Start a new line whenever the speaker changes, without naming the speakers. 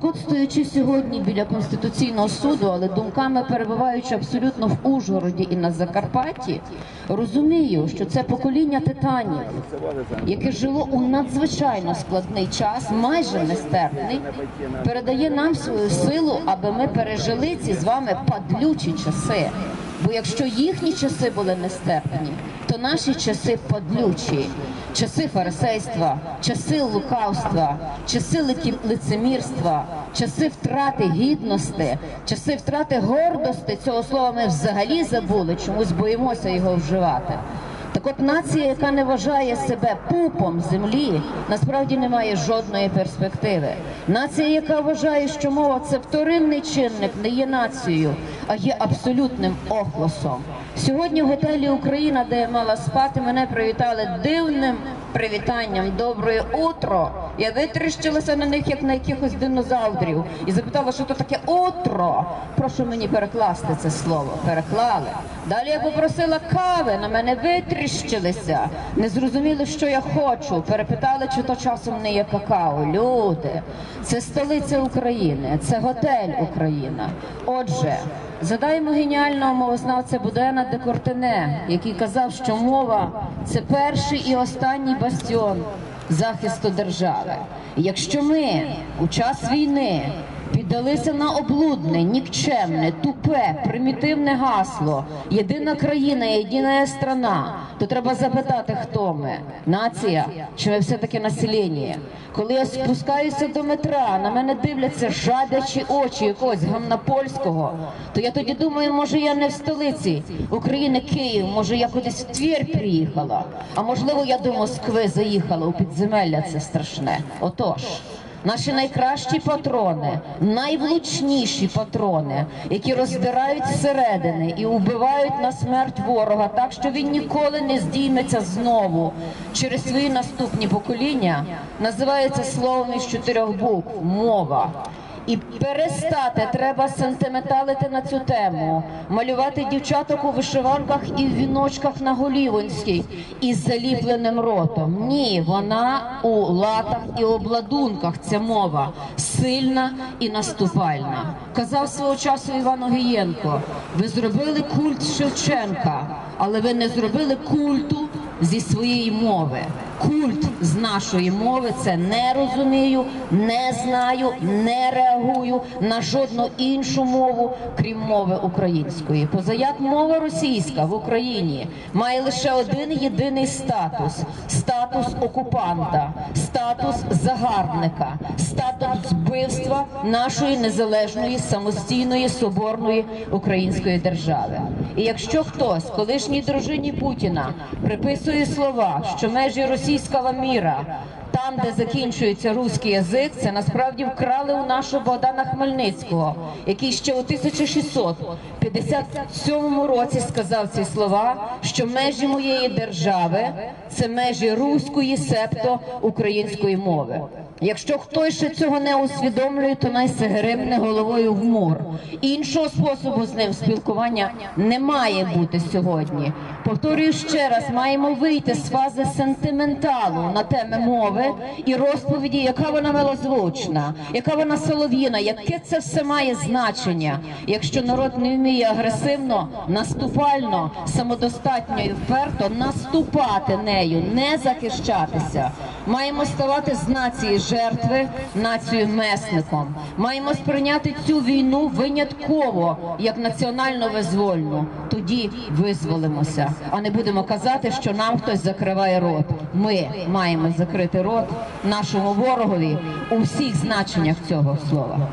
Так от стоячи сьогодні біля конституційного суду, але думками перебуваючи абсолютно в Ужгороді і на Закарпатті, розумію, що це покоління титанів, яке жило у надзвичайно складний час, майже нестерпний, передає нам свою силу, аби ми пережили ці з вами падлючі часи. Бо якщо їхні часи були нестерпні, то наші часи падлючі, часи фарисейства, часи лукавства, часи лицемірства, часи втрати гідності, часи втрати гордості. Цього слова ми взагалі забули, чомусь боїмося його вживати. Так от нація, яка не вважає себе пупом землі, насправді не має жодної перспективи. Нація, яка вважає, що мова це вторинний чинник, не є нацією, а є абсолютним охлосом. Сьогодні в готелі Україна, де я мала спати, мене привітали дивним привітанням. Доброе утро. Я витріщилася на них, як на якихось динозаврів, і запитала, що то таке утро. Прошу мені перекласти це слово. Переклали. Далі я попросила кави, на мене витріщилися. Не зрозуміли, що я хочу. Перепитали, чи то часом не є какао. Люди, це столиця України, це готель Україна. Отже, Задаємо геніального мовознавця Будена де Кортене, який казав, що мова це перший і останній бастіон захисту держави. Якщо ми у час війни піддалися на облудне, нікчемне, тупе, примітивне гасло Єдина країна, єдина страна, то треба запитати, хто ми нація чи ми все-таки населення. Коли я спускаюся до метра, на мене дивляться жадячі очі якогось гамнапольського, то я тоді думаю, може я не в столиці України Київ, може я кудись в Тверь приїхала, а можливо я до Москви заїхала у підземелля це страшне. Отож. Наші найкращі патрони, найвлучніші патрони, які роздирають зсередини і вбивають на смерть ворога, так що він ніколи не здійметься знову через свої наступні покоління, називається словом із чотирьох букв мова. І перестати треба сентименталити на цю тему, малювати дівчаток у вишиванках і в віночках на Голівонській із заліпленим ротом. Ні, вона у латах і обладунках. Ця мова сильна і наступальна. Казав свого часу Іван Огієнко, ви зробили культ Шевченка, але ви не зробили культу зі своєї мови. Культ з нашої мови це не розумію, не знаю, не реагую на жодну іншу мову, крім мови української. Позаяк мова російська в Україні має лише один єдиний статус: статус окупанта, статус загарбника, статус вбивства нашої незалежної самостійної соборної української держави. І якщо хтось колишній дружині Путіна приписує слова, що межі російського міра там, де закінчується русський язик, це насправді вкрали у нашого Богдана Хмельницького, який ще у 1657 році сказав ці слова, що межі моєї держави це межі руської, септо української мови. Якщо хтось ще цього не усвідомлює, то найсе грибне головою в мор. Іншого способу з ним спілкування не має бути сьогодні. Повторюю ще раз, маємо вийти з фази сентименталу на теми мови і розповіді, яка вона милозвучна, яка вона солов'їна, яке це все має значення. Якщо народ не вміє агресивно, наступально, самодостатньо і вперто наступати нею, не захищатися. Маємо ставати з нації жертви нацією месником. Маємо сприйняти цю війну винятково як національно визвольну. Тоді визволимося, а не будемо казати, що нам хтось закриває рот. Ми маємо закрити рот нашому ворогові у всіх значеннях цього слова.